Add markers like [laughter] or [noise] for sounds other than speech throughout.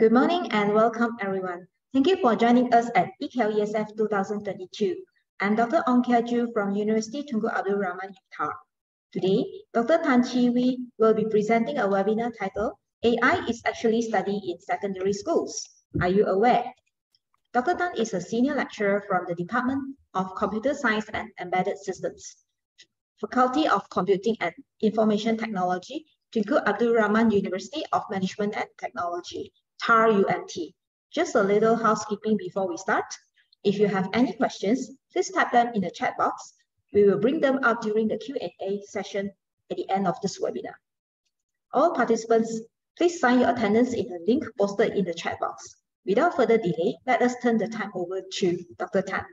Good morning and welcome everyone. Thank you for joining us at e-KLESF 2022. I'm Dr. Ong Kia Ju from University Tunku Abdul Rahman UTAR. Today, Dr. Tan Chi Wee will be presenting a webinar titled AI is actually studied in secondary schools. Are you aware? Dr. Tan is a senior lecturer from the Department of Computer Science and Embedded Systems, Faculty of Computing and Information Technology, Tunku Abdul Rahman University of Management and Technology, TAR UMT. Just a little housekeeping before we start. If you have any questions, please type them in the chat box. We will bring them up during the Q&A session at the end of this webinar. All participants, please sign your attendance in the link posted in the chat box. Without further delay, let us turn the time over to Dr. Tan.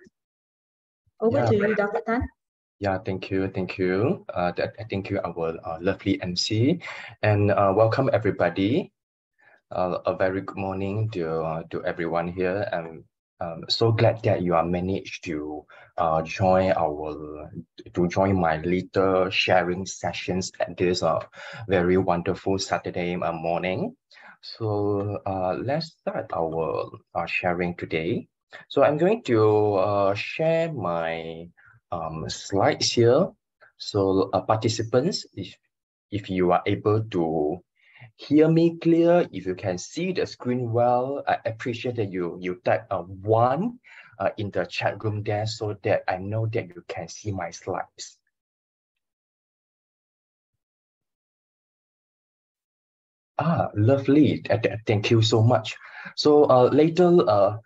Over Yeah. to you, Dr. Tan. Yeah, thank you, thank you. Uh, that, thank you, our uh, lovely MC, and uh, welcome everybody. Uh, a very good morning to uh, to everyone here. I'm um, so glad that you are managed to uh, join our to join my little sharing sessions at this uh, very wonderful Saturday uh, morning. So uh, let's start our uh, sharing today. So I'm going to uh, share my um, slides here. So uh, participants, if, if you are able to hear me clear, if you can see the screen well, I appreciate that you, you type a one uh, in the chat room there so that I know that you can see my slides. Ah, lovely. Th- th- Thank you so much. So uh, later, uh,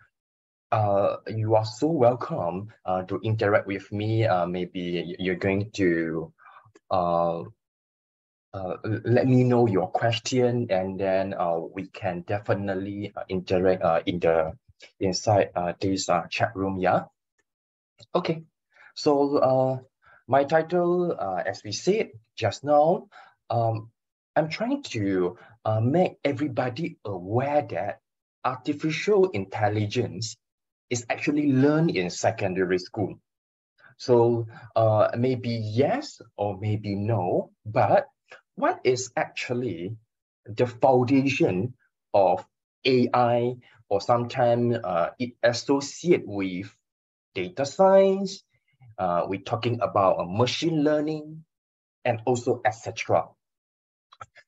uh, you are so welcome uh, to interact with me. Uh, maybe you're going to uh, uh, let me know your question, and then uh, we can definitely uh, interact uh, in the inside uh, this uh, chat room. Yeah. Okay. So uh, my title, uh, as we said just now, um, I'm trying to uh, make everybody aware that artificial intelligence is actually learned in secondary school. So uh, maybe yes or maybe no, but what is actually the foundation of AI or sometimes uh, it associate with data science, uh, we're talking about uh, machine learning and also etc.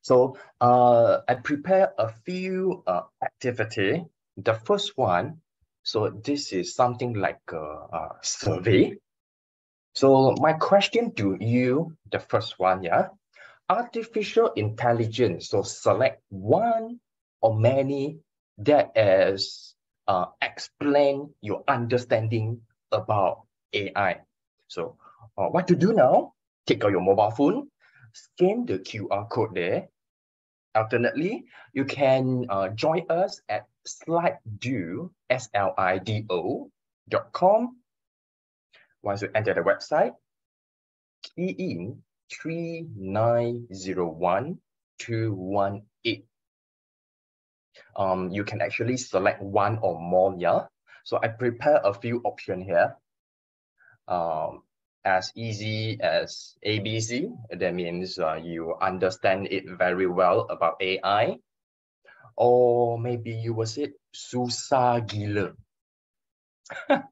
So uh, I prepare a few uh, activity. The first one, so this is something like a, a survey. So my question to you, the first one, yeah, artificial intelligence. So select one or many that is uh, explain your understanding about AI. So uh, what to do now? Take out your mobile phone, scan the QR code there. Alternately, you can uh, join us at slido, S-L-I-D-O dot com. Once you enter the website, key in 3901218. Um, you can actually select one or more, yeah? So I prepare a few options here. Um, as easy as ABC, that means uh, you understand it very well about AI. Or maybe you will say susah gila. [laughs]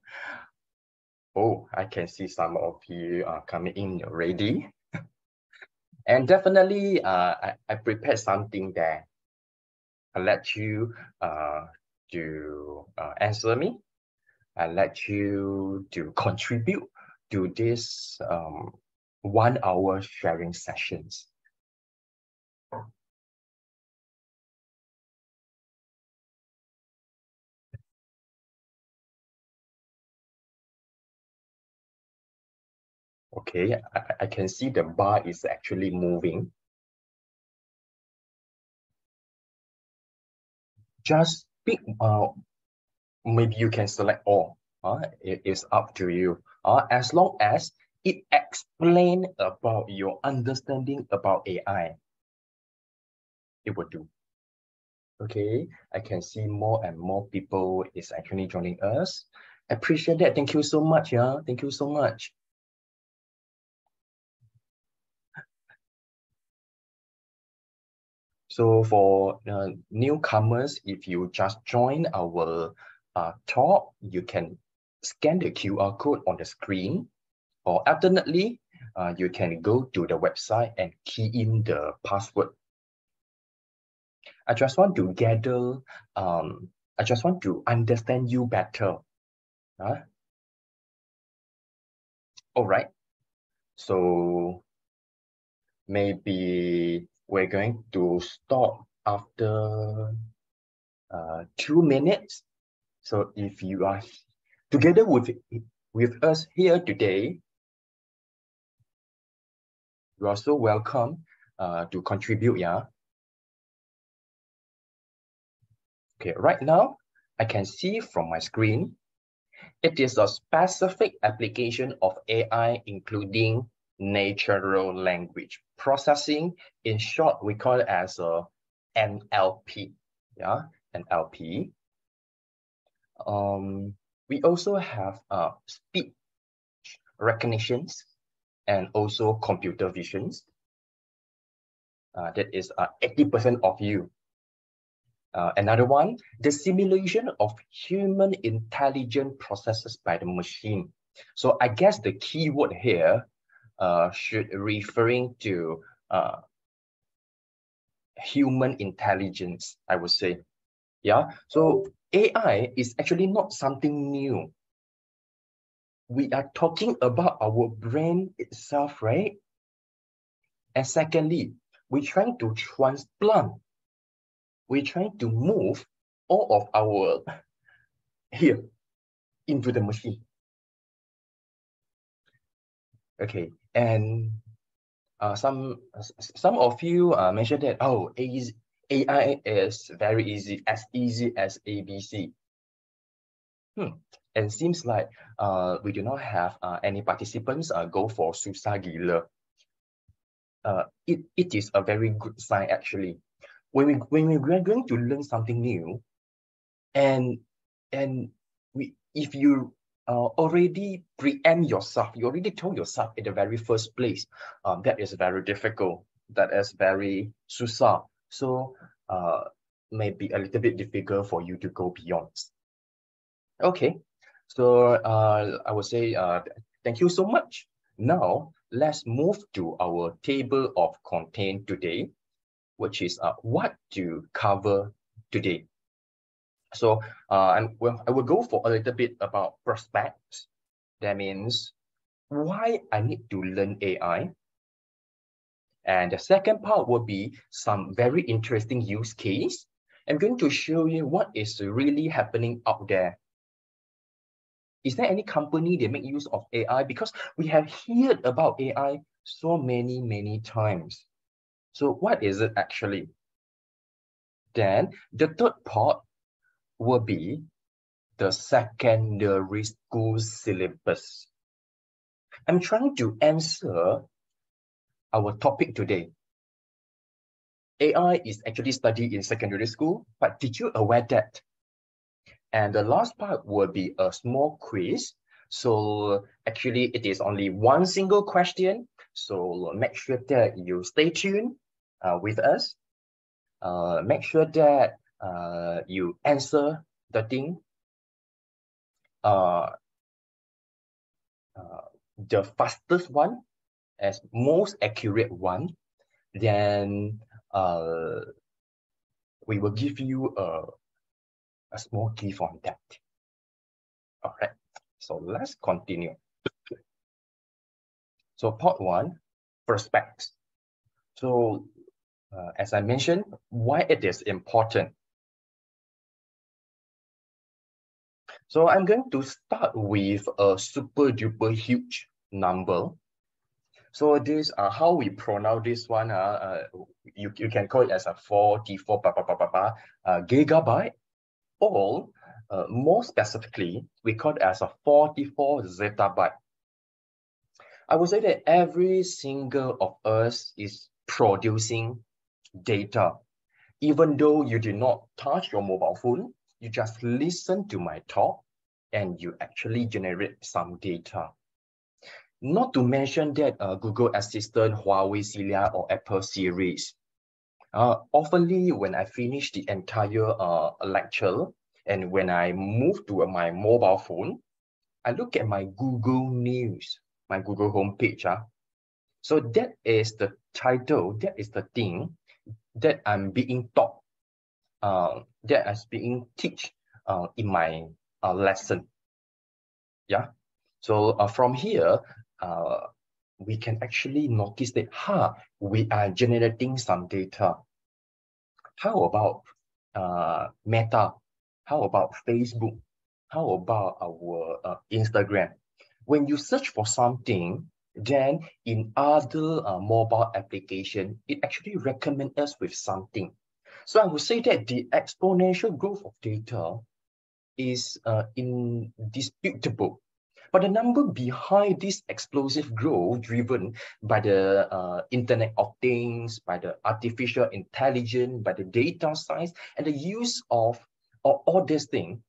oh, I can see some of you are coming in already. And definitely, uh, I, I prepared something there. I'll let you uh, to uh, answer me. I'll let you to contribute to this um, one hour sharing sessions. Okay, I, I can see the bar is actually moving. Just pick, uh, maybe you can select all. Uh, it is up to you. Uh, as long as it explain about your understanding about AI, it will do. Okay, I can see more and more people is actually joining us. Appreciate that. Thank you so much. Yeah, thank you so much. So for uh, newcomers, if you just join our uh, talk, you can scan the QR code on the screen, or alternately, uh, you can go to the website and key in the password. I just want to gather, um, I just want to understand you better. Huh? All right. So maybe we're going to stop after uh, two minutes. So if you are together with, with us here today, you are so welcome uh, to contribute, yeah? Okay, right now, I can see from my screen, it is a specific application of AI, including natural language processing. In short, we call it as a NLP. Yeah, NLP. Um, we also have uh, speech recognitions and also computer visions. Uh, that is uh, 80% of you. Uh, another one, the simulation of human intelligent processes by the machine. So I guess the key word here uh, should referring to uh, human intelligence, I would say. Yeah, so AI is actually not something new. We are talking about our brain itself, right? And secondly, we're trying to transplant, we're trying to move all of our [laughs] here into the machine. Okay, and uh, some some of you uh, mentioned that oh AI is very easy, as easy as ABC. Hmm. And seems like uh, we do not have uh, any participants uh, go for susah. Uh, it, it is a very good sign actually. When we when we are going to learn something new, and and we if you uh, already preempt yourself. You already told yourself in the very first place. Um, that is very difficult. That is very susah. So uh, maybe a little bit difficult for you to go beyond. Okay, so uh, I would say uh, thank you so much. Now, let's move to our table of content today, which is uh, what to cover today. So uh, I'm, well, I will go for a little bit about prospects. That means why I need to learn AI. And the second part will be some very interesting use case. I'm going to show you what is really happening out there. Is there any company that make use of AI? Because we have heard about AI so many, many times. So what is it actually? Then the third part will be the secondary school syllabus. I'm trying to answer our topic today. AI is actually studied in secondary school, but did you aware that? And the last part will be a small quiz. So actually it is only one single question. So make sure that you stay tuned uh, with us. Uh, make sure that uh, you answer the thing uh, uh, the fastest one as most accurate one, then uh, we will give you a, a small gift on that. All right, so let's continue. So part one, prospects. So uh, as I mentioned, why it is important So I'm going to start with a super duper huge number. So this uh, how we pronounce this one. Uh, uh, you, you can call it as a 44 blah, blah, blah, blah, blah, uh, gigabyte, or uh, more specifically, we call it as a 44 zettabyte. I would say that every single of us is producing data. Even though you did not touch your mobile phone, you just listen to my talk and you actually generate some data. Not to mention that uh, Google Assistant, Huawei Celia, or Apple Series. Uh, oftenly, when I finish the entire uh, lecture and when I move to my mobile phone, I look at my Google News, my Google homepage. Uh. So that is the title, that is the thing that I'm being taught, uh, that is being teach uh, in my uh, lesson. Yeah. So uh, from here, uh, we can actually notice that, huh, we are generating some data. How about uh, Meta? How about Facebook? How about our uh, Instagram? When you search for something, then in other uh, mobile application, it actually recommend us with something. So I would say that the exponential growth of data is uh, indisputable. But the number behind this explosive growth driven by the uh, Internet of Things, by the artificial intelligence, by the data science, and the use of all, all these things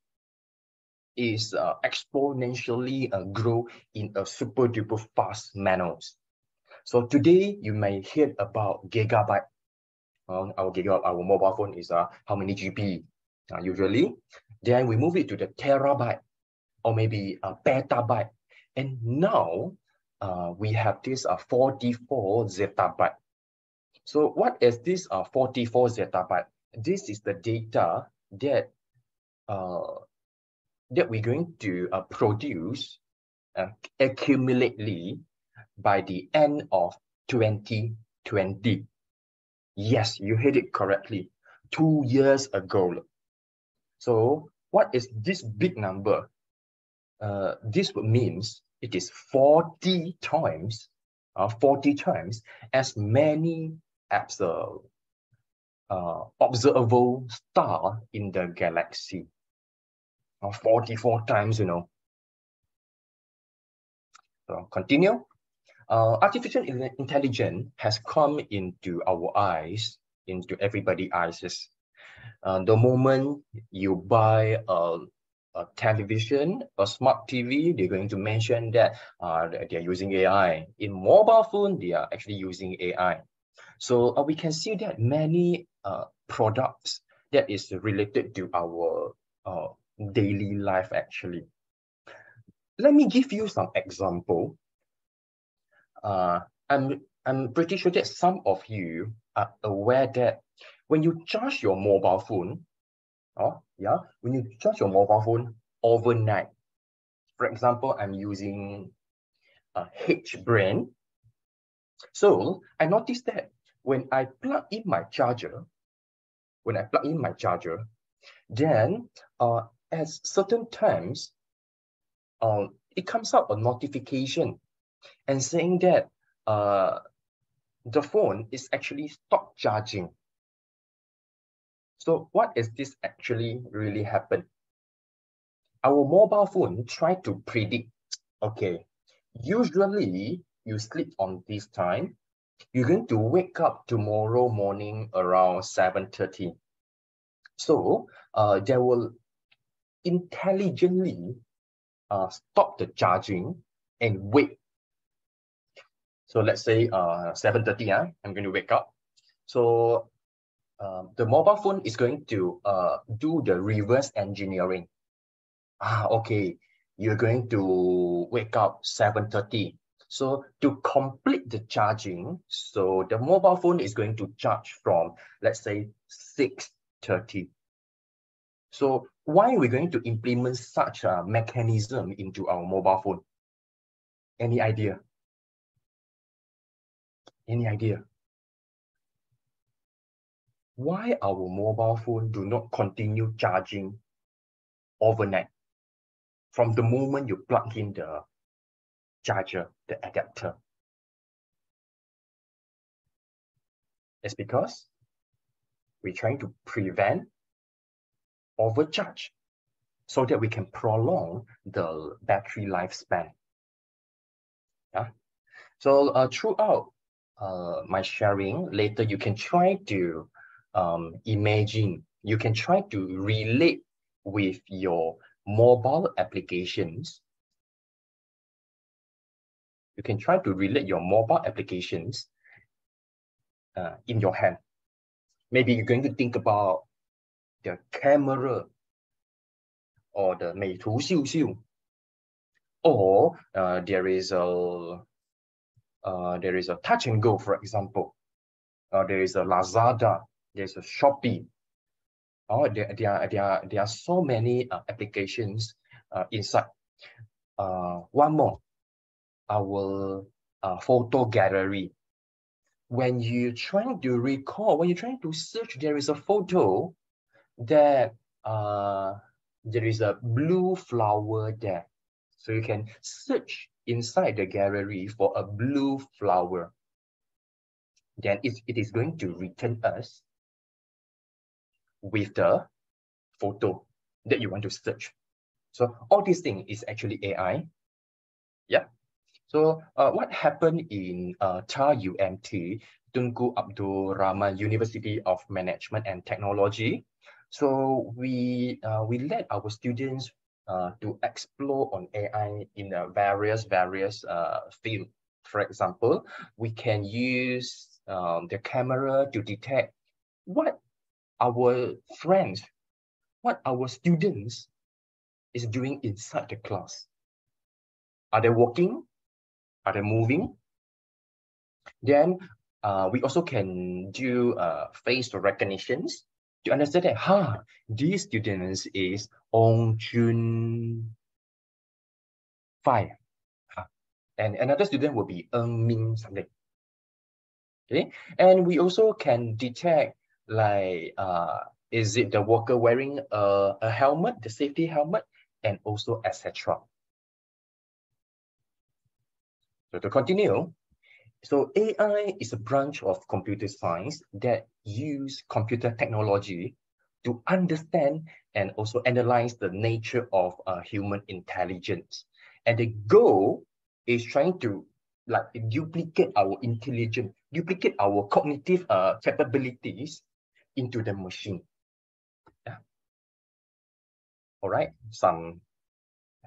is uh, exponentially uh, grow in a super duper fast manner. So today you may hear about gigabyte. Uh, our gigabyte, our mobile phone is uh, how many GB uh, usually. Then we move it to the terabyte or maybe a petabyte. And now uh, we have this uh, 44 zettabyte. So what is this uh, 44 zettabyte? This is the data that uh, that we're going to uh, produce uh, accumulately by the end of 2020. Yes, you heard it correctly. Two years ago. So what is this big number? Uh, this means it is 40 times, uh, 40 times as many a uh, observable star in the galaxy. Uh, 44 times, you know. So continue. Uh, artificial intelligence has come into our eyes, into everybody's eyes. Uh, the moment you buy a a television, a smart TV, they're going to mention that uh, they're using AI. In mobile phone, they are actually using AI. So uh, we can see that many uh, products that is related to our uh, daily life actually. Let me give you some example. I'm, I'm pretty sure that some of you are aware that when you charge your mobile phone, Oh, yeah. When you charge your mobile phone overnight, for example, I'm using a H brand. So I noticed that when I plug in my charger, when I plug in my charger, then uh, at certain times, uh, it comes out a notification and saying that uh, the phone is actually stop charging. So what is this actually really happen? Our mobile phone try to predict, okay, usually you sleep on this time, you're going to wake up tomorrow morning around 7.30. So uh, they will intelligently uh, stop the charging and wait. So let's say uh, 7.30, uh, I'm going to wake up. So um, the mobile phone is going to uh, do the reverse engineering. Ah, okay, you're going to wake up 7.30. So to complete the charging, so the mobile phone is going to charge from, let's say, 6.30. So why are we going to implement such a mechanism into our mobile phone? Any idea? Any idea? why our mobile phone do not continue charging overnight from the moment you plug in the charger, the adapter. It's because we're trying to prevent overcharge so that we can prolong the battery lifespan. Yeah. So uh, throughout uh, my sharing, later you can try to um, imagine, you can try to relate with your mobile applications. You can try to relate your mobile applications uh, in your hand. maybe you're going to think about the camera or the 美图秀秀 or uh, there is a uh, there is a touch and go for example. Uh, there is a lazada there's a shopee. Oh there, there, are, there, there are so many uh, applications uh, inside. Uh, one more. Our photo gallery. When you're trying to recall when you're trying to search there is a photo that there is a blue flower there. So you can search inside the gallery for a blue flower. Then it, it is going to return us with the photo that you want to search. So all these things is actually AI. Yeah. So uh, what happened in uh, TAR UMT, Tunku Abdul Rahman University of Management and Technology, so we uh, we let our students uh, to explore on AI in a various various uh, field. For example, we can use um, the camera to detect what our friends, what our students is doing inside the class. Are they walking? Are they moving? Then uh, we also can do uh, face recognitions to understand that, huh, these students is Ong Jun Fai. Huh. And another student will be Eng Min something. Okay, and we also can detect like uh is it the worker wearing a, a helmet, the safety helmet, and also etc. So to continue, so AI is a branch of computer science that use computer technology to understand and also analyze the nature of uh, human intelligence. And the goal is trying to like duplicate our intelligence, duplicate our cognitive uh, capabilities into the machine. Yeah. All right, some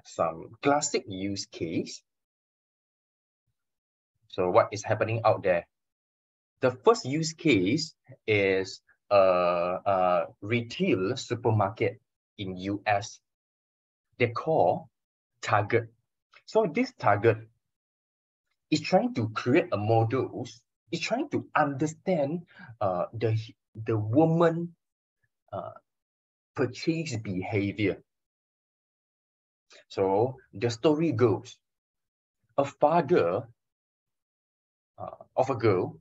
some classic use case so what is happening out there? The first use case is a, a retail supermarket in US. They call Target. So this Target is trying to create a model, is trying to understand uh, the, the woman uh, purchase behavior. So the story goes, a father uh, of a girl,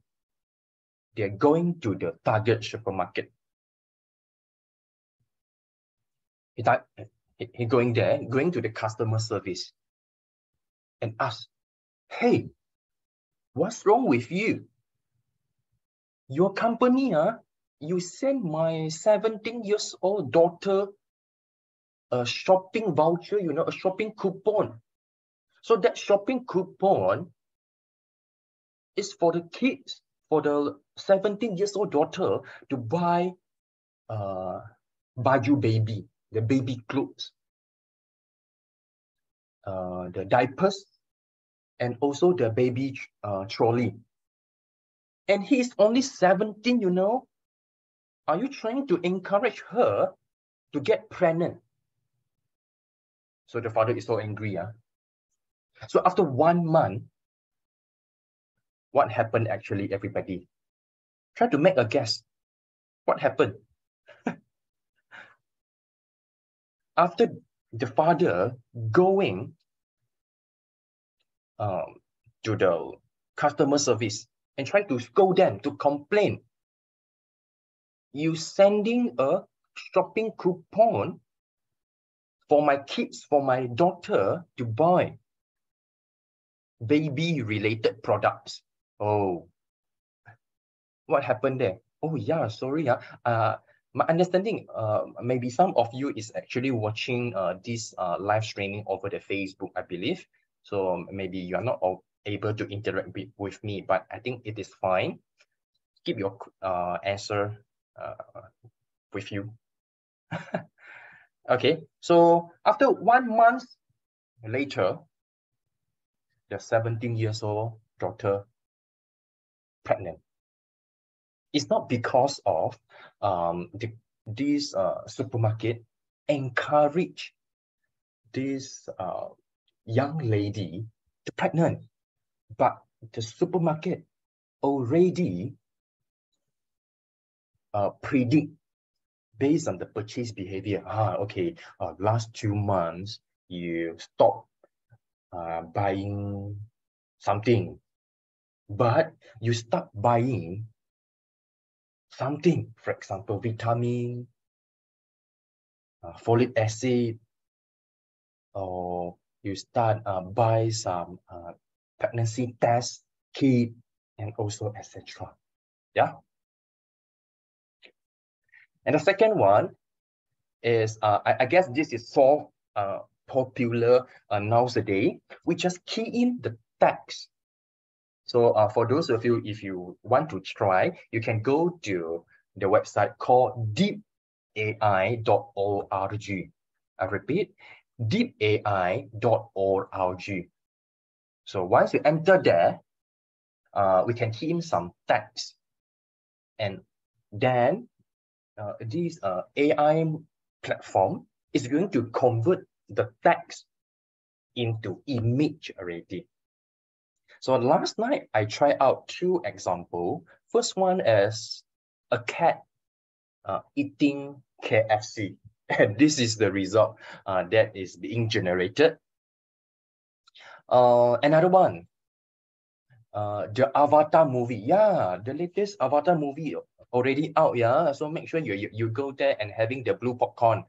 they're going to the Target supermarket. He, he, he going there, going to the customer service and ask, hey, what's wrong with you? Your company, uh, you sent my 17 years old daughter a shopping voucher, you know, a shopping coupon. So that shopping coupon is for the kids, for the 17 years old daughter to buy uh, baju baby, the baby clothes, uh, the diapers, and also the baby uh, trolley. And he's only 17, you know. Are you trying to encourage her to get pregnant? So the father is so angry. Yeah? So after one month, what happened actually, everybody? Try to make a guess. What happened? [laughs] After the father going um, to the customer service and trying to scold them to complain, you sending a shopping coupon for my kids, for my daughter to buy baby related products. Oh, what happened there? Oh yeah, sorry. Yeah. Uh, my understanding, uh, maybe some of you is actually watching uh, this uh, live streaming over the Facebook, I believe. So maybe you are not able to interact with, with me, but I think it is fine. Keep your uh, answer uh, with you. [laughs] okay, so after one month later, the 17 years old daughter pregnant. it's not because of um, the, this uh, supermarket encourage this uh, young lady to pregnant, but the supermarket already uh, predict based on the purchase behavior. Ah, okay, uh, last two months you stop uh, buying something, but you start buying something, for example, vitamin, uh, folic acid, or you start uh, buy some uh, pregnancy test kit and also etc. Yeah. And the second one is, uh, I, I guess this is so uh, popular uh, nowadays. We just key in the text. So uh, for those of you, if you want to try, you can go to the website called deepai.org. I repeat, deepai.org. So once you enter there, uh, we can key in some text. And then uh, this uh, AI platform is going to convert the text into image already. So last night, I tried out two examples. First one is a cat uh, eating KFC. [laughs] And this is the result uh, that is being generated. Uh, another one, uh, the Avatar movie. Yeah, the latest Avatar movie already out. Yeah, so make sure you you, you go there and having the blue popcorn.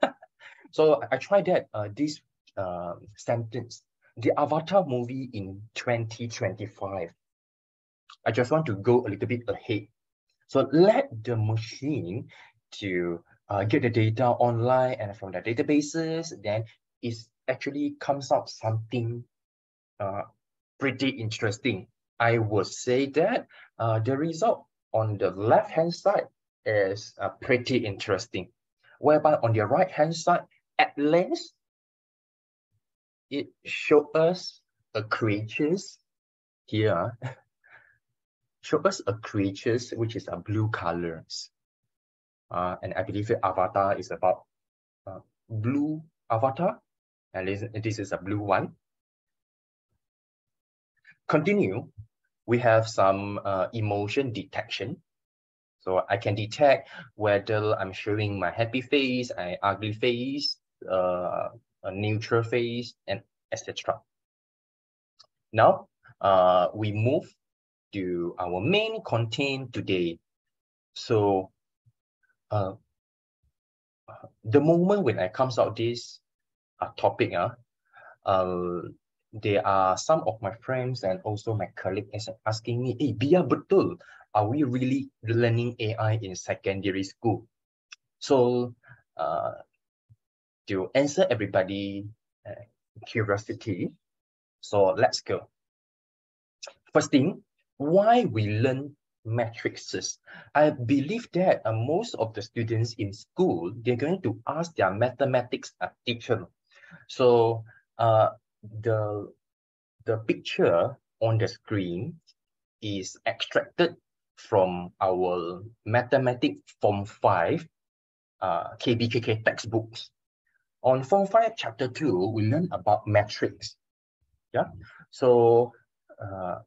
[laughs] so I tried that. Uh, this uh, sentence, the Avatar movie in 2025. I just want to go a little bit ahead. So let the machine to uh, get the data online and from the databases, then it actually comes out something uh, pretty interesting. I would say that uh, the result on the left-hand side is uh, pretty interesting, whereby on the right-hand side, at least it shows us a creatures here, [laughs] show us a creatures which is a blue colors. Uh, and I believe avatar is about uh, blue avatar, and this, this is a blue one. Continue, we have some uh, emotion detection. So I can detect whether I'm showing my happy face, an ugly face, uh, a neutral face, and etc. Now, uh, we move to our main content today. So uh, the moment when I comes out this uh, topic, uh, uh, there are some of my friends and also my colleagues asking me, hey, Bia betul, are we really learning AI in secondary school? So uh, to answer everybody uh, curiosity, so let's go. First thing, why we learn matrices. I believe that uh, most of the students in school, they're going to ask their mathematics uh, teacher. So uh, the, the picture on the screen is extracted from our mathematics form 5 uh, KBKK textbooks. On form 5 chapter 2, we learn about matrix. Yeah, so uh,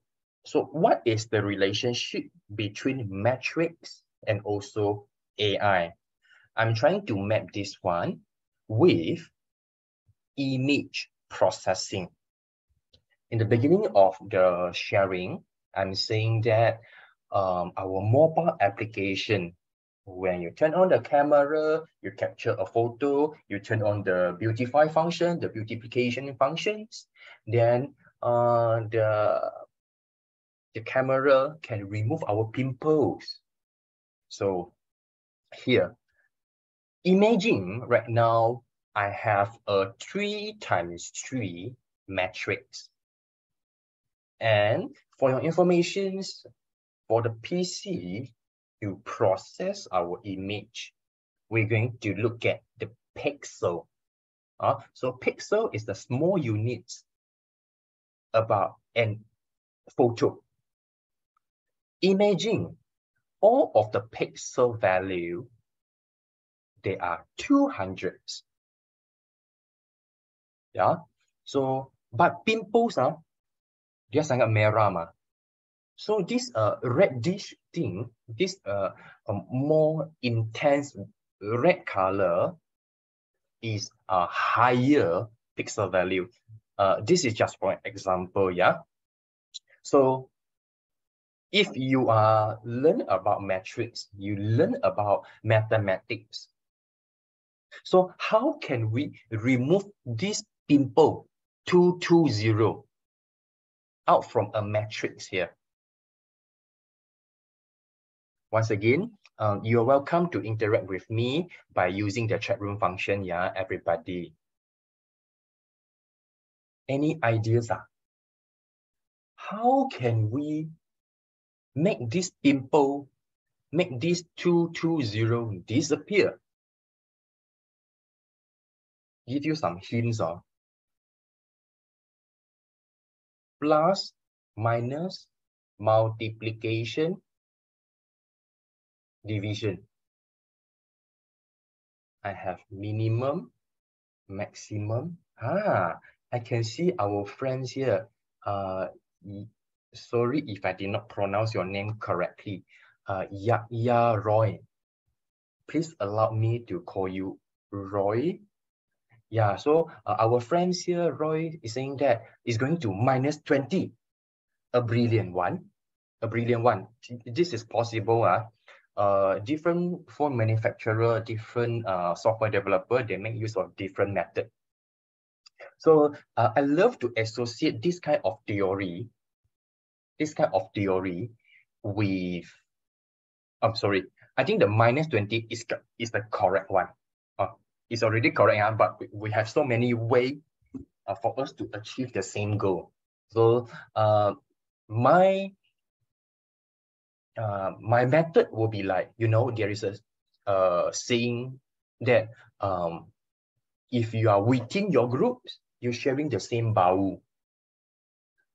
so what is the relationship between matrix and also AI? I'm trying to map this one with image processing. In the beginning of the sharing, I'm saying that um, our mobile application, when you turn on the camera, you capture a photo, you turn on the beautify function, the beautification functions, then uh, the, the camera can remove our pimples. So here, imagine right now I have a 3 times 3 matrix. And for your informations, for the PC to process our image, we're going to look at the pixel. Uh, so pixel is the small units about an photo. Imaging all of the pixel value, they are 200s. Yeah. So, but pimples, ah, dia sangat merah mah. So this uh, reddish thing, this uh, um, more intense red color is a higher pixel value. Uh, this is just for an example, yeah. So if you are learn about matrix, you learn about mathematics. So how can we remove this pimple 220 out from a matrix here? Once again, um, you're welcome to interact with me by using the chat room function, yeah, everybody. Any ideas? Ah? How can we make this pimple, make this 220 disappear? Give you some hints. Oh. Plus, minus, multiplication, division. I have minimum, maximum. Ah, I can see our friends here. Uh, sorry if I did not pronounce your name correctly. Uh, Ya Ya Roy. Please allow me to call you Roy. Yeah, so uh, our friends here, Roy, is saying that it's going to minus 20. A brilliant one. A brilliant one. This is possible. Uh, uh, different phone manufacturer, different uh, software developer, they make use of different method. So uh, I love to associate this kind of theory, this kind of theory with, I'm sorry, I think the minus 20 is, is the correct one. Uh, it's already correct, uh, but we, have so many ways uh, for us to achieve the same goal. So uh, my uh, my method will be like, you know, there is a uh, saying that um, if you are within your groups, you're sharing the same bau.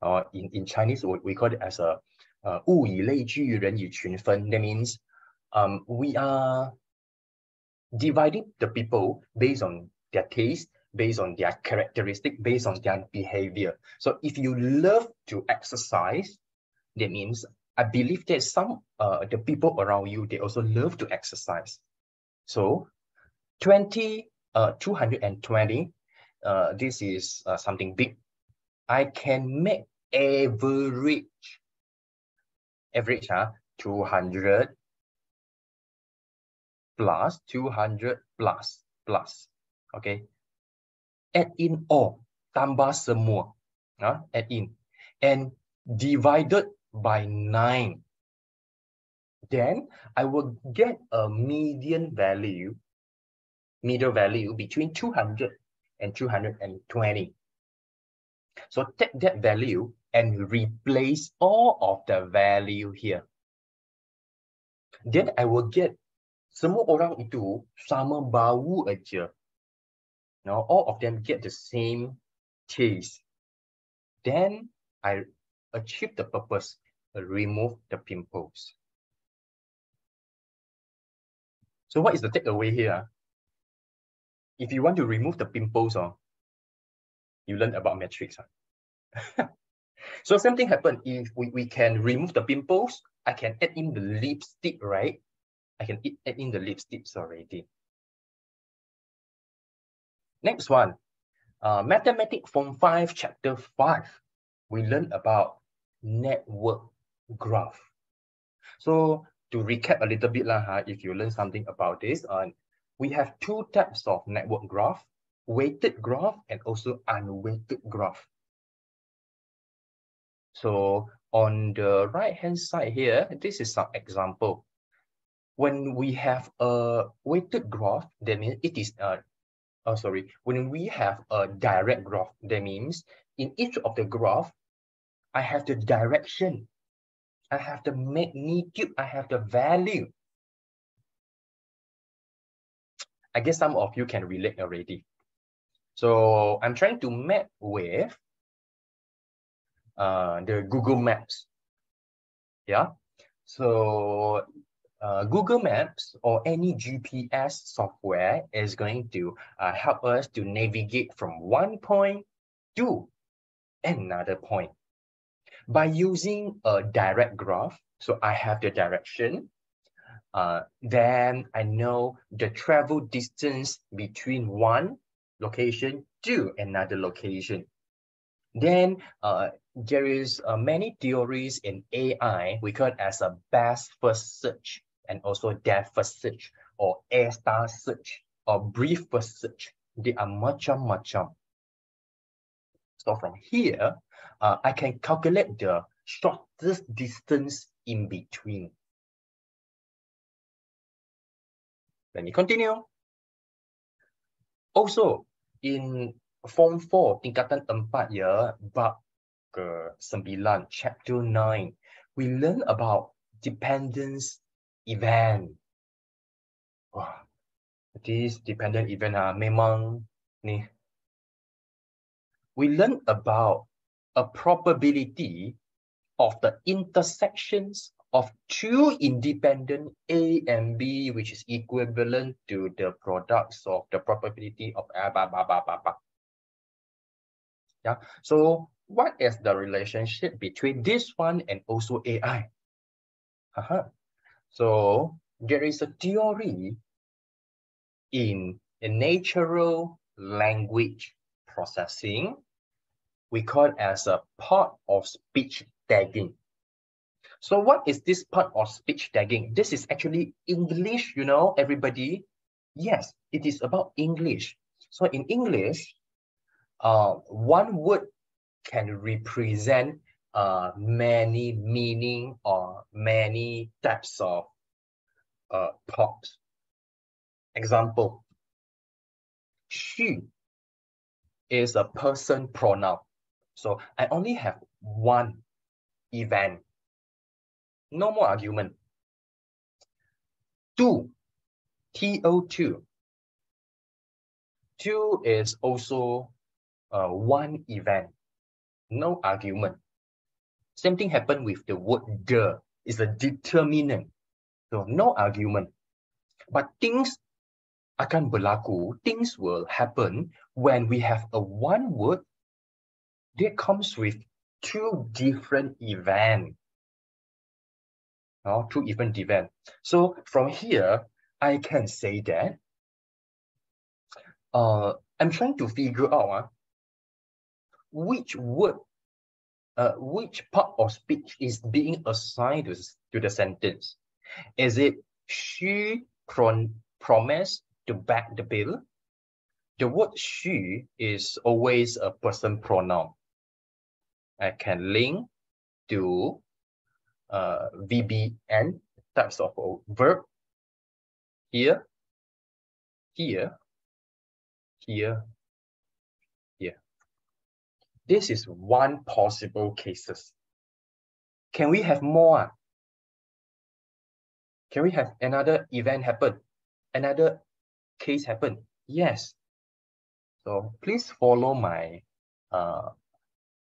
Uh, in, in Chinese, we, we call it as a uh, 物以类聚，人以群分. That means um, we are dividing the people based on their taste, based on their characteristic, based on their behavior. So if you love to exercise, that means I believe that some uh, the people around you, they also love to exercise. So 20, uh, 220, uh, this is uh, something big. I can make average, average, huh? 200 plus 200 plus, plus, okay? Add in all, tambah semua, huh? add in. And divided by 9. Then I will get a median value, middle value between 200 and 220. So take that value and replace all of the value here. Then I will get semua orang itu sama bau aja. Now all of them get the same taste. Then I achieve the purpose remove the pimples. So what is the takeaway here? If you want to remove the pimples, oh, you learn about matrix. [laughs] Huh? so same thing happen. If we, we can remove the pimples, I can add in the lipstick, right? I can add in the lipsticks already. Next one, uh, Mathematics Form 5, Chapter 5. We learn about network graph. So to recap a little bit, lah, if you learn something about this, uh, we have two types of network graph, weighted graph and also unweighted graph. So on the right hand side here, this is some example. When we have a weighted graph, that means it is uh, oh sorry, when we have a direct graph, that means in each of the graph, I have the direction I have the magnitude, I have the value. I guess some of you can relate already. So I'm trying to map with uh, the Google Maps. Yeah. So uh, Google Maps or any GPS software is going to uh, help us to navigate from one point to another point. By using a direct graph, so I have the direction, uh, then I know the travel distance between one location to another location. Then uh, there is uh, many theories in AI we call it as a best first search and also depth first search or A star search or breadth first search. They are macam-macam. So from here, uh, I can calculate the shortest distance in between. Let me continue. Also, in Form 4, tingkatan 4 ya, bab ke-9, chapter 9, we learn about dependence event. Wah, this dependent event ah, memang ni. We learn about a probability of the intersections of two independent A and B, which is equivalent to the products of the probability of A, blah, blah, blah, blah, blah. Yeah, so what is the relationship between this one and also AI? Uh -huh. So there is a theory in a natural language processing. We call it as a part of speech tagging. So what is this part of speech tagging? This is actually English, you know, everybody. Yes, it is about English. So in English, uh, one word can represent uh, many meaning or many types of uh, thoughts. Example, she is a person pronoun. So I only have one event. No more argument. Two, TO2. Two is also uh, one event. No argument. Same thing happened with the word the. It's a determinant. So no argument. But things akan berlaku, things will happen when we have a one word that comes with two different event. events. two different events. So from here, I can say that uh, I'm trying to figure out uh, which word uh, which part of speech is being assigned to, to the sentence? Is it she prom promised to back the bill? The word she is always a person pronoun. I can link to uh, VBN types of verb here, here, here, here. this is one possible cases. Can we have more? Can we have another event happen? Another case happen? Yes. So please follow my uh,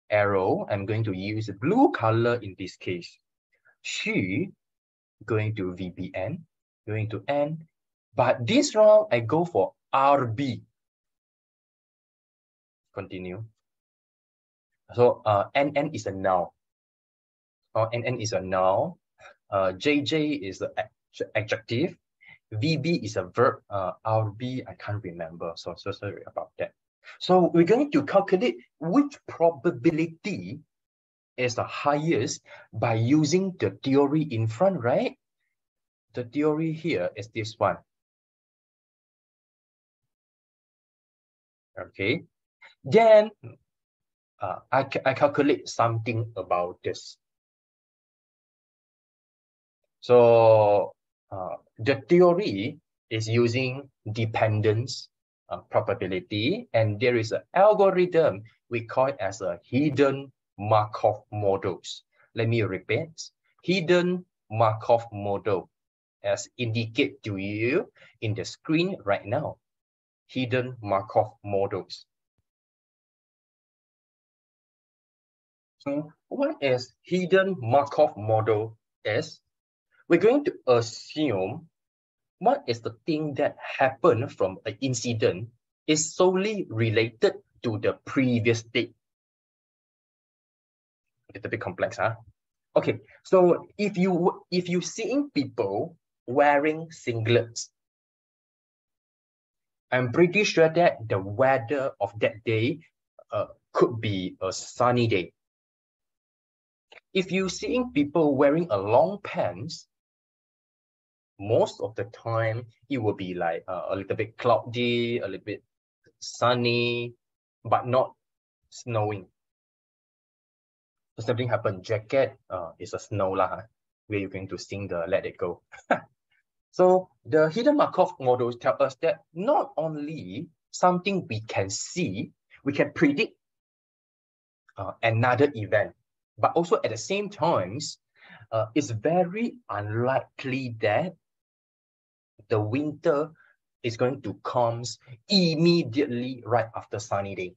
arrow. I'm going to use blue color in this case. She going to VBN, going to N. But this round, I go for RB. Continue. So uh, NN is a noun. Or uh, NN is a noun. Uh, JJ is the adjective. VB is a verb. Uh, RB, I can't remember. So, so sorry about that. So we're going to calculate which probability is the highest by using the theory in front, right? The theory here is this one. Okay. Then uh, I, I calculate something about this. So uh, the theory is using dependence uh, probability, and there is an algorithm we call it as a hidden Markov models. Let me repeat, hidden Markov model as indicate to you in the screen right now, hidden Markov models. So what is hidden Markov model is? we're going to assume what is the thing that happened from an incident is solely related to the previous date. A little bit complex, huh? Okay, so if you if you seeing people wearing singlets, I'm pretty sure that the weather of that day uh, could be a sunny day. If you seeing people wearing a long pants, most of the time it will be like uh, a little bit cloudy, a little bit sunny, but not snowing. So something happened, jacket uh, is a snow lah, where you're going to sing the Let It Go. [laughs] so the hidden Markov models tell us that not only something we can see, we can predict uh, another event, but also at the same times, uh, it's very unlikely that the winter is going to come immediately right after sunny day.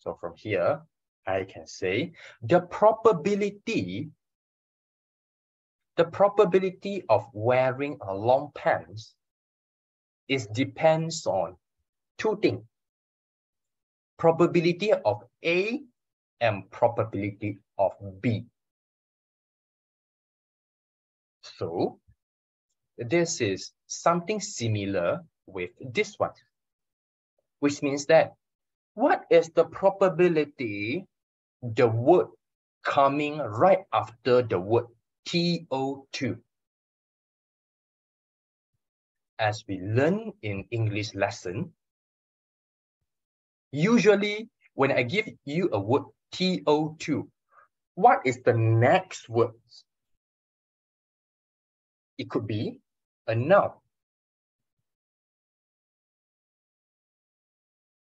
So from here, I can say the probability the probability of wearing a long pants is depends on two things. Probability of A and probability of B. So this is something similar with this one, which means that what is the probability the word coming right after the word TO2? As we learn in English lesson, usually when I give you a word TO2, what is the next word it could be a noun.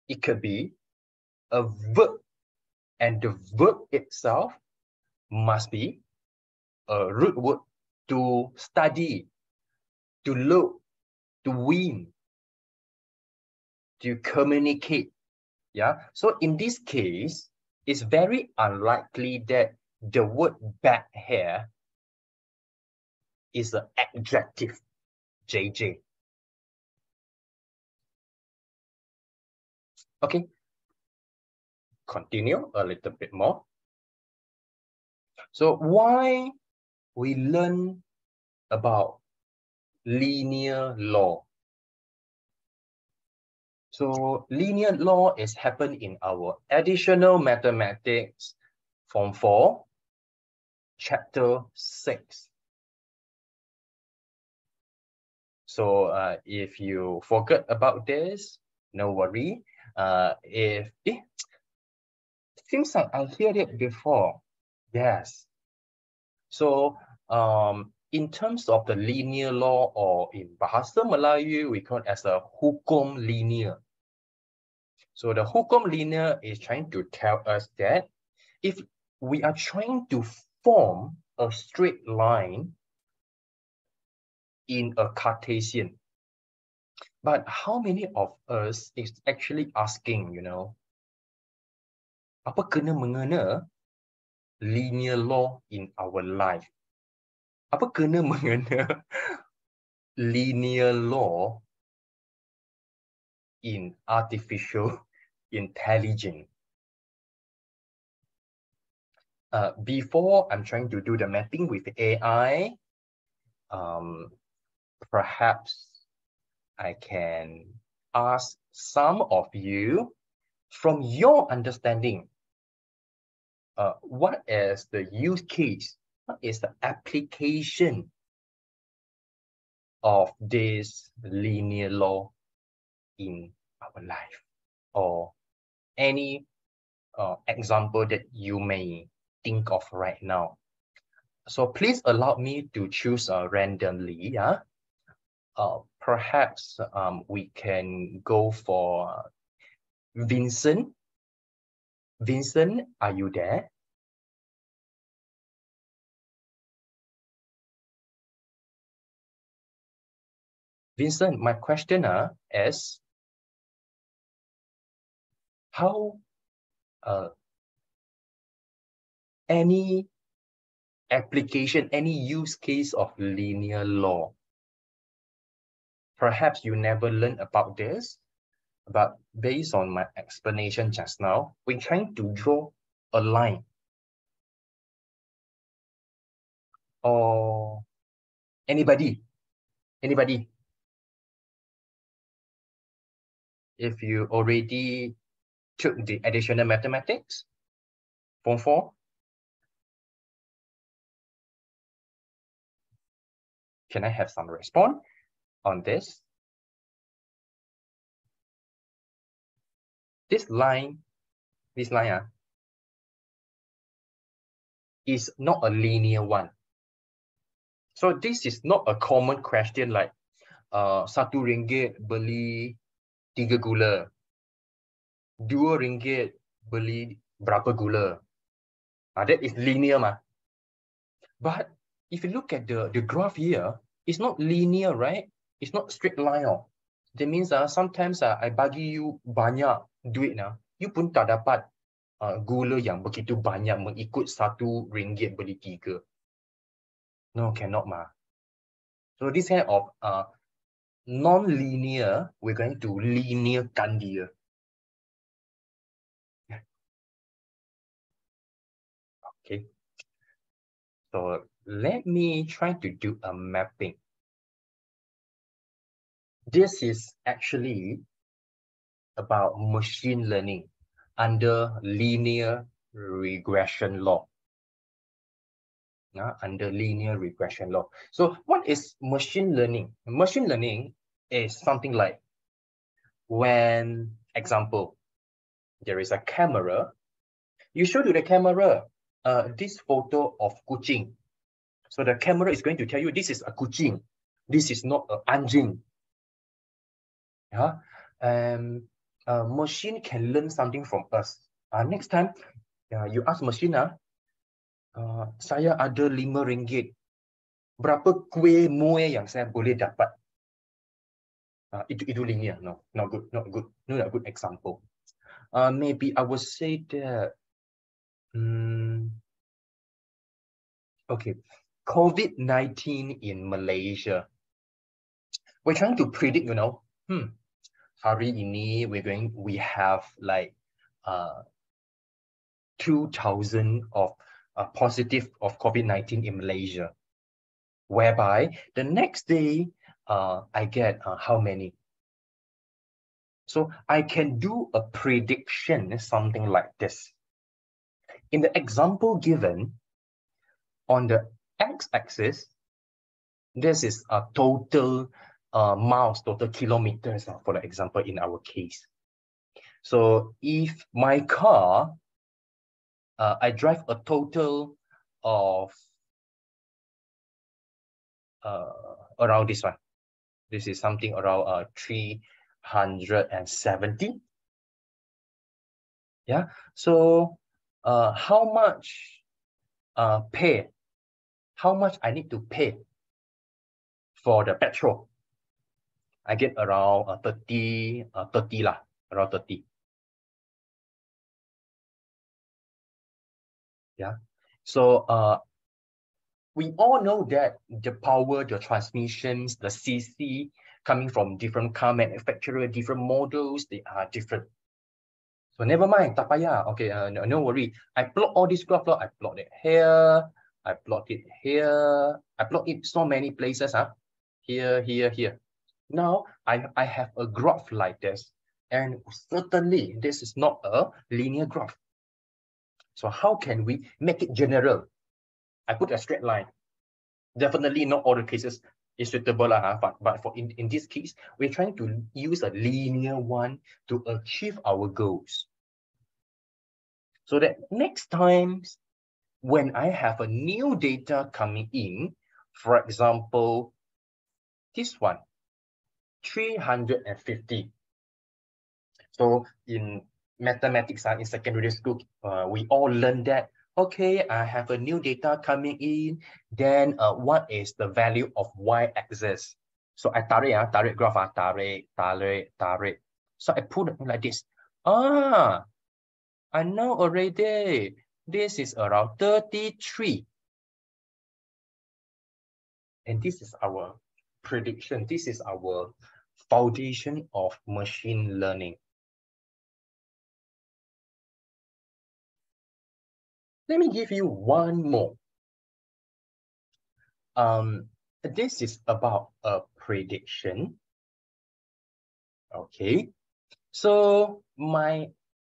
It could be a verb. And the verb itself must be a root word to study, to look, to win, to communicate. Yeah. So in this case, it's very unlikely that the word bad hair is an adjective, JJ. Okay, continue a little bit more. So why we learn about linear law? So linear law is happen in our additional mathematics form 4, chapter 6. So uh, if you forget about this, no worry. Uh, if eh, seems like I heard it before. Yes. So um, in terms of the linear law or in Bahasa Melayu, we call it as a hukum linear. So the hukum linear is trying to tell us that if we are trying to form a straight line in a Cartesian. But how many of us is actually asking, you know, apa kena mengena linear law in our life? Apa kena [laughs] mengena linear law in artificial [laughs] intelligence? Uh, before I'm trying to do the mapping with AI, um, perhaps I can ask some of you from your understanding, uh, what is the use case? What is the application of this linear law in our life? Or any uh, example that you may think of right now. So please allow me to choose uh, randomly. Yeah uh, perhaps um, we can go for Vincent. Vincent, are you there? Vincent, my question uh, is how uh, any application, any use case of linear law. Perhaps you never learned about this, but based on my explanation just now, we're trying to draw a line. Or anybody, anybody. If you already took the additional mathematics, form four, can I have some response on this? This line, this line uh, is not a linear one. So this is not a common question like uh, satu ringgit beli tiga gula. Dua ringgit beli berapa gula. Uh, that is linear mah. But if you look at the, the graph here, it's not linear, right? It's not straight line. Oh. That means uh, sometimes uh, I bagi you banyak duit nah, you pun tak dapat uh, gula yang begitu banyak mengikut satu ringgit beli tiga. No, cannot ma. So this kind of uh, non-linear, we're going to linearkan dia. Okay. So let me try to do a mapping. This is actually about machine learning under linear regression law uh, under linear regression law. So what is machine learning? Machine learning is something like when, example, there is a camera, you show to the camera uh, this photo of kucing. So the camera is going to tell you this is a kucing. This is not a anjing. Yeah? Um, a machine can learn something from us. Uh, next time, uh, you ask machine, uh, uh, saya ada lima ringgit. Berapa kuih muih yang saya boleh dapat? Uh, itu itu linear. No, not good, not good. No, not good example. Uh, maybe I would say that. Um, okay, COVID-19 in Malaysia. We're trying to predict, you know, hmm, hari we're going, we have like uh, 2,000 of uh, positive of COVID-19 in Malaysia, whereby the next day uh, I get uh, how many? So I can do a prediction, something like this. In the example given, on the x-axis, this is a total uh, miles, total kilometers, uh, for example, in our case. So if my car uh, I drive a total of uh, around this one. This is something around uh, 370. Yeah, so uh, how much uh, pay, how much I need to pay for the petrol? I get around uh, 30, uh, 30 lah, around 30. Yeah. So uh, we all know that the power, the transmissions, the CC coming from different car manufacturer, different models, they are different. So never mind, tapaya. Okay, uh, no, no worry. I plot all this graph, Plot I plot it here, I plot it here, I plot it so many places, huh? here, here, here. Now, I, I have a graph like this, and certainly this is not a linear graph. So how can we make it general? I put a straight line. Definitely not all the cases is suitable, uh, but, but for in, in this case, we're trying to use a linear one to achieve our goals. So that next time when I have a new data coming in, for example, this one, 350. So in mathematics uh, in secondary school, uh, we all learn that, okay, I have a new data coming in, then uh, what is the value of y-axis? So I tarik, uh, tarik graph, uh, tarik, tarik, tarik. So I put it like this. Ah, I know already. This is around 33. And this is our prediction. This is our foundation of machine learning. Let me give you one more. Um, this is about a prediction. Okay, so my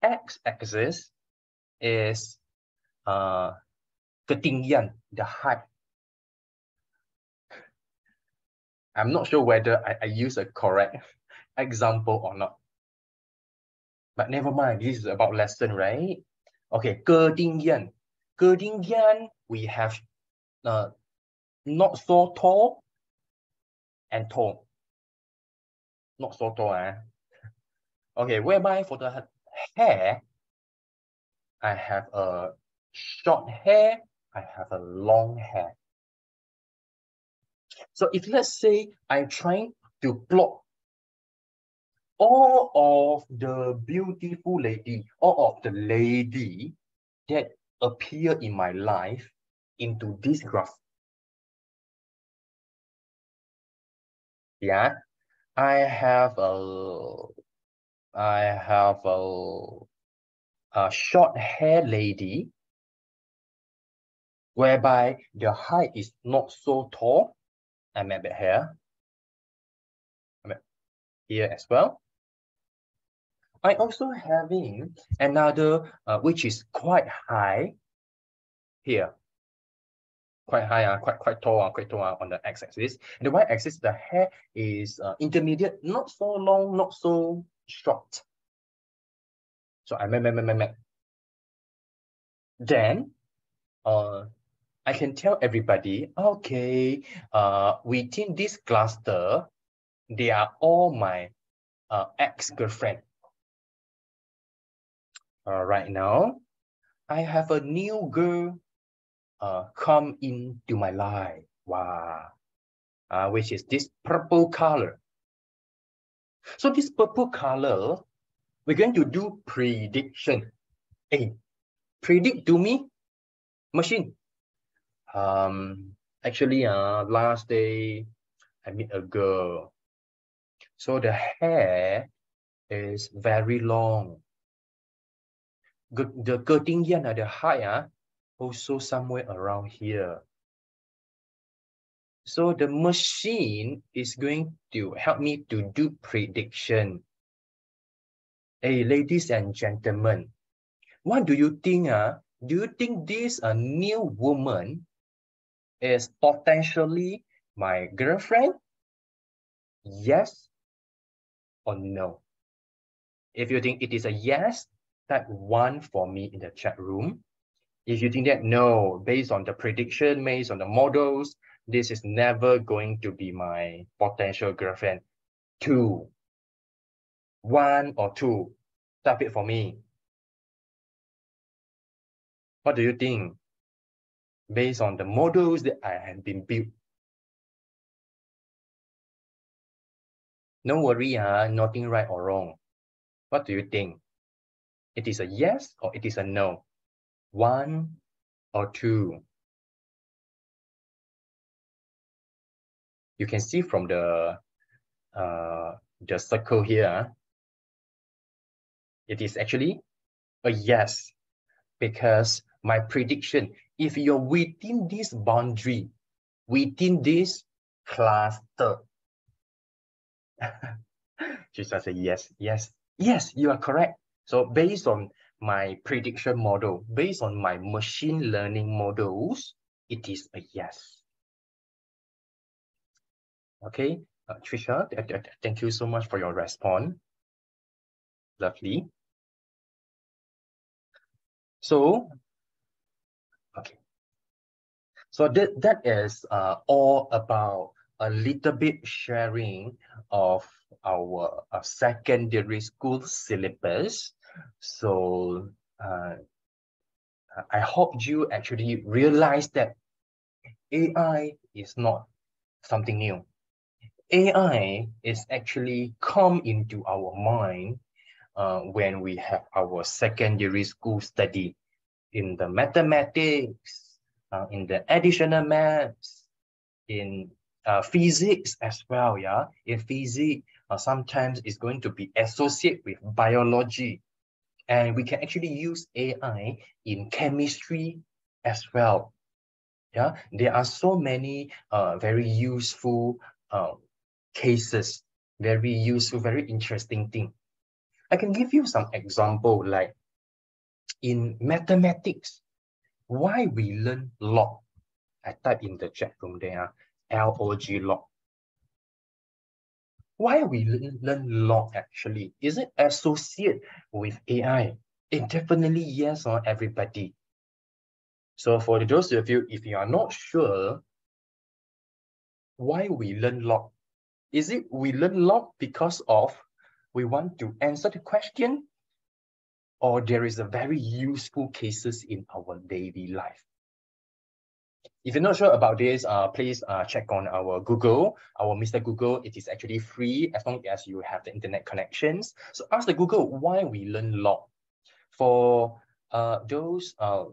x-axis is uh, ketinggian, the height. I'm not sure whether I, I use a correct example or not. But never mind, this is about lesson, right? Okay, ketinggian. Ketinggian, we have uh, not so tall and tall. Not so tall, eh? Okay, whereby for the hair, I have a short hair, I have a long hair. So if let's say I'm trying to plot all of the beautiful lady, all of the lady that appear in my life into this graph. Yeah, I have a, I have a, a short hair lady whereby the height is not so tall. I'm a bit here. I'm here as well. I also having another uh, which is quite high here. Quite high, uh, quite quite tall, uh, quite tall uh, on the x-axis. And the y-axis, the hair is uh, intermediate, not so long, not so short. So I met, met, met, met. Then, uh, I can tell everybody, okay, uh, within this cluster, they are all my uh, ex-girlfriend. Uh, right now, I have a new girl uh, come into my life. Wow. Uh, which is this purple color. So this purple color, we're going to do prediction. Hey, predict to me, machine. Um, actually, uh, last day I met a girl. So the hair is very long. The ketinggian, uh, the height, uh, also somewhere around here. So the machine is going to help me to do prediction. Hey, ladies and gentlemen, what do you think? Uh, do you think this a new woman is potentially my girlfriend? Yes or no? If you think it is a yes, type one for me in the chat room. If you think that no, based on the prediction, based on the models, this is never going to be my potential girlfriend. Two, one or two, type it for me. What do you think? Based on the models that I have been built. No worry, uh, nothing right or wrong. What do you think? It is a yes or it is a no? One or two? You can see from the uh, the circle here, it is actually a yes because my prediction if you're within this boundary, within this cluster, [laughs] she says yes, yes, yes, you are correct. So based on my prediction model, based on my machine learning models, it is a yes. Okay, uh, Trisha, th th thank you so much for your response. Lovely. So. So that, that is uh, all about a little bit sharing of our uh, secondary school syllabus. So uh, I hope you actually realize that AI is not something new. AI is actually come into our mind uh, when we have our secondary school study in the mathematics, uh, in the additional maths, in uh, physics as well, yeah. In physics, uh, sometimes it's going to be associated with biology. And we can actually use AI in chemistry as well. Yeah, there are so many uh, very useful uh, cases, very useful, very interesting thing. I can give you some example like in mathematics, why we learn log. I type in the chat room there, ah, L-O-G log. Why we learn, log actually? Is it associated with AI? It definitely yes on everybody. So for those of you, if you are not sure why we learn log, is it we learn log because of we want to answer the question or there is a very useful cases in our daily life? If you're not sure about this, uh, please uh, check on our Google, our Mr. Google. It is actually free as long as you have the internet connections. So ask the Google why we learn log. For uh, those uh,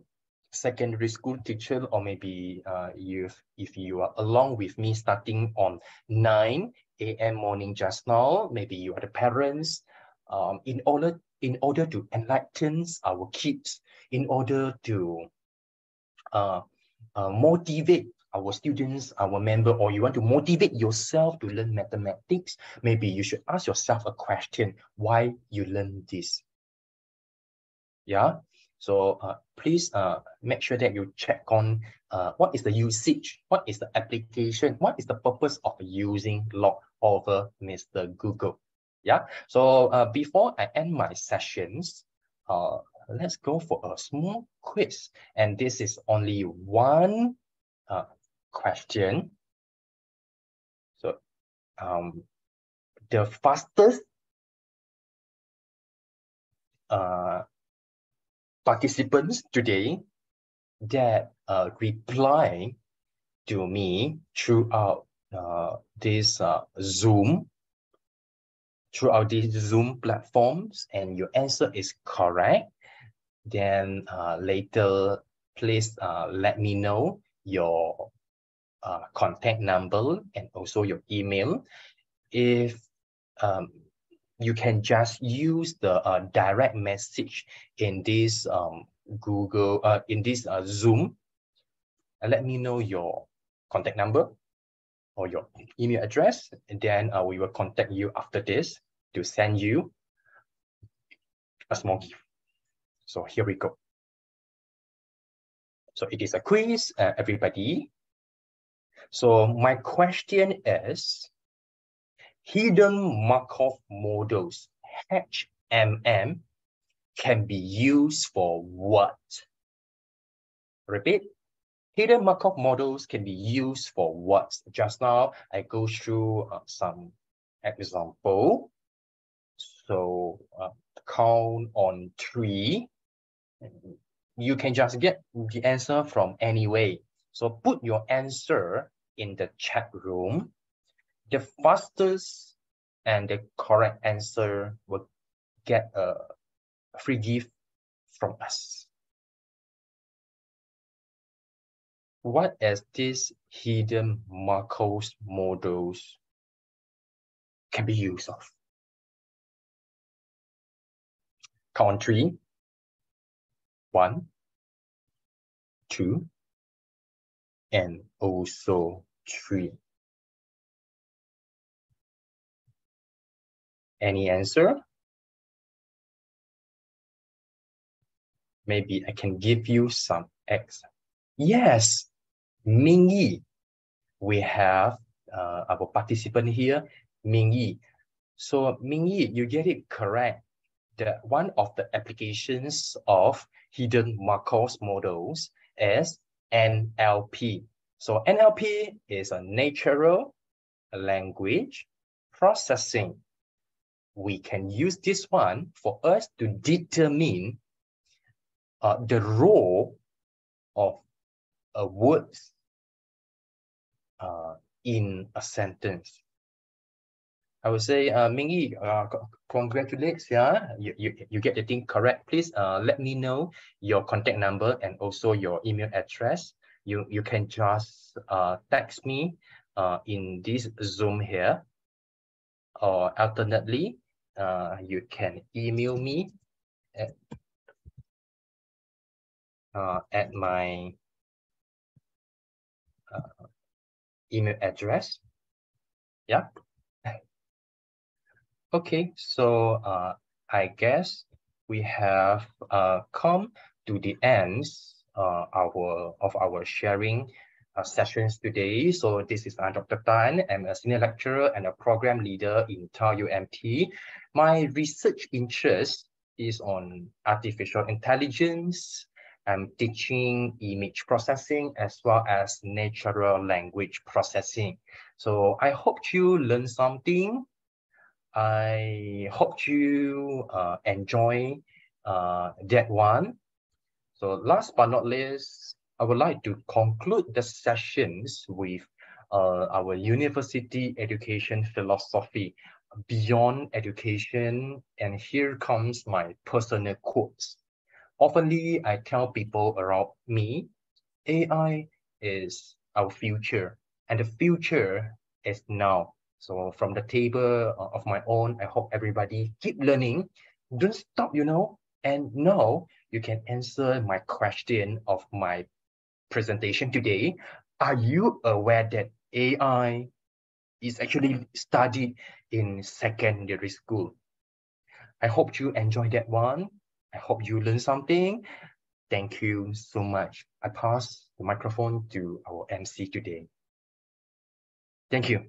secondary school teacher or maybe uh, if, if you are along with me starting on 9 a.m. morning just now, maybe you are the parents, um, in order in order to enlighten our kids, in order to uh, uh, motivate our students, our member, or you want to motivate yourself to learn mathematics, maybe you should ask yourself a question, why you learn this? Yeah, so uh, please uh, make sure that you check on uh, what is the usage, what is the application, what is the purpose of using log over Mr. Google. Yeah, so uh, before I end my sessions, uh, let's go for a small quiz. And this is only one uh, question. So um, the fastest uh, participants today that uh, reply to me throughout uh, this uh, Zoom, throughout these Zoom platforms, and your answer is correct, then uh, later please uh, let me know your uh, contact number and also your email. If um, you can just use the uh, direct message in this um, Google, uh, in this uh, Zoom, and let me know your contact number or your email address, and then uh, we will contact you after this to send you a small gift. So here we go. So it is a quiz, uh, everybody. So my question is, hidden Markov models, HMM, can be used for what? Repeat, hidden Markov models can be used for what? Just now, I go through uh, some example. So uh, count on three you can just get the answer from any way. So put your answer in the chat room. The fastest and the correct answer will get a free gift from us. What is this hidden Markov models can be used of? Count three, one, two, and also three. Any answer? Maybe I can give you some X. Yes, Mingyi. We have uh, our participant here, Mingyi. So Mingyi, you get it correct. That one of the applications of hidden Markov models is NLP. So NLP is a natural language processing. We can use this one for us to determine uh, the role of a word uh, in a sentence. I would say, uh, Mingyi, uh, congratulations, yeah, you, you, you get the thing correct. Please uh, let me know your contact number and also your email address you, you can just uh, text me uh, in this Zoom here, or alternately, uh, you can email me at, uh, at my uh, email address. Yeah. Okay, so uh, I guess we have uh, come to the ends uh, our of our sharing uh, sessions today. So this is uh, Dr. Tan. I'm a senior lecturer and a program leader in TAR UMT. My research interest is on artificial intelligence. I'm teaching image processing as well as natural language processing. So I hope you learn something. I hope you uh, enjoy uh, that one. So last but not least, I would like to conclude the sessions with uh, our university education philosophy beyond education. And here comes my personal quotes. Oftenly, I tell people around me, AI is our future and the future is now. So from the table uh, of my own, I hope everybody keep learning. Don't stop, you know. And now you can answer my question of my presentation today. Are you aware that AI is actually studied in secondary school? I hope you enjoy that one. I hope you learned something. Thank you so much. I pass the microphone to our MC today. Thank you.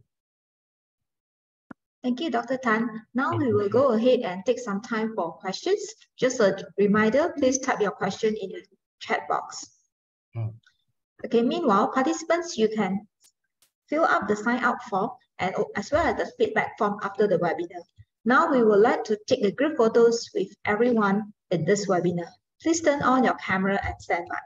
Thank you, Dr. Tan. Now we will go ahead and take some time for questions. Just a reminder, please type your question in the chat box. Mm. Okay, meanwhile, participants, you can fill up the sign up form and as well as the feedback form after the webinar. Now we would like to take the group photos with everyone in this webinar. Please turn on your camera and stand by.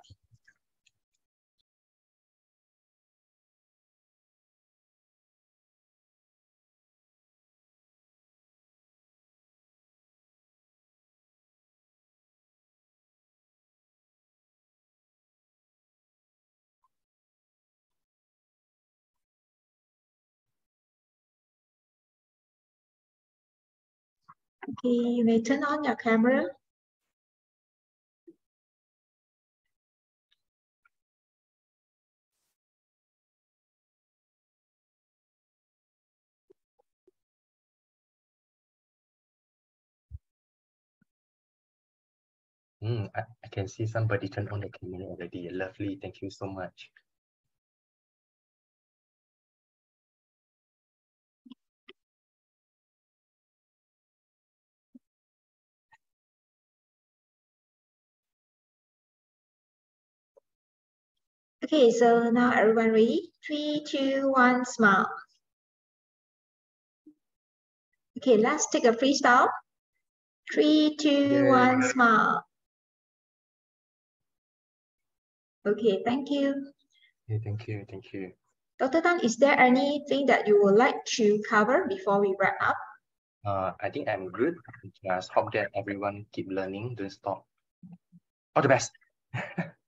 Okay, you may turn on your camera. Mm, I, I can see somebody turn on the camera already. Lovely. Thank you so much. Okay, so now everyone ready? Three, two, one, smile. Okay, let's take a freestyle. Three, two, Yay. one, smile. Okay, thank you. Yeah, thank you, thank you. Dr. Tan, is there anything that you would like to cover before we wrap up? Uh, I think I'm good. Just hope that everyone keep learning, don't stop. All the best. [laughs]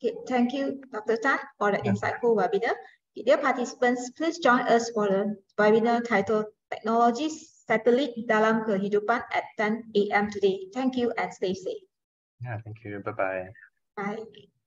Okay, thank you, Dr. Tan, for the insightful webinar. Dear participants, please join us for the webinar titled Technology Satellite Dalam Kehidupan at 10 a.m. today. Thank you and stay safe. Yeah, thank you. Bye-bye. Bye. -bye. Bye.